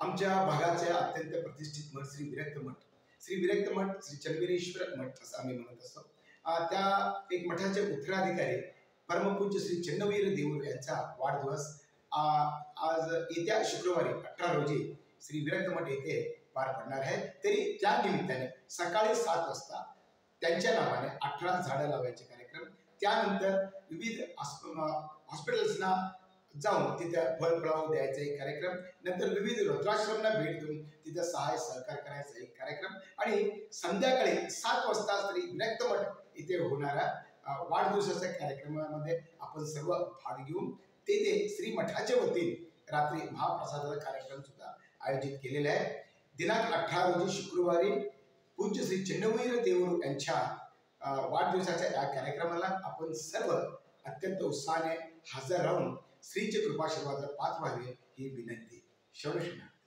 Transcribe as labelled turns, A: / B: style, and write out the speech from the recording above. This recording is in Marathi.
A: आमच्या भागाचे अत्यंत प्रतिष्ठित मठ श्री विरक्त मठ. श्री विरक्त मठ श्री चंद्रेश्वर मठ असं आम्ही म्हणत असतो. त्या एक मठाचे उत्तराधिकारी परमपूज्य श्री चन्नवीर देऊर यांचा वाढदिवस आज येत्या शुक्रवारी अठरा रोजी श्री विरक्त मठ येथे पार पडणार आहे. तरी त्या निमित्ताने सकाळी सात वाजता त्यांच्या नावाने अठरा झाडं लावायचे कार्यक्रम. त्यानंतर विविध हॉस्पिटल्सना जाऊन तिथं फळफळाव द्यायचा एक कार्यक्रम. नंतर विविध रुद्राश्रमना भेट देऊन तिथं सहाय्य सहकार करायचा एक कार्यक्रम. आणि संध्याकाळी सात वाजता तरी विरक्त मठ इथे होणारा वाढदिवसाच्या कार्यक्रमामध्ये आपण सर्व भाग घेऊन तेथे श्री मठाच्या वतीने रात्री महाप्रसादाचा कार्यक्रम सुद्धा आयोजित केलेला आहे. दिनांक अठरा रोजी शुक्रवारी पूज्य श्री चिन्नवीर देऊर यांच्या वाढदिवसाच्या या कार्यक्रमाला आपण सर्व अत्यंत उत्साहाने हजर राहून श्रीचे कृपाशीर्वाद पात्र व्हावे ही विनंती. शौरशना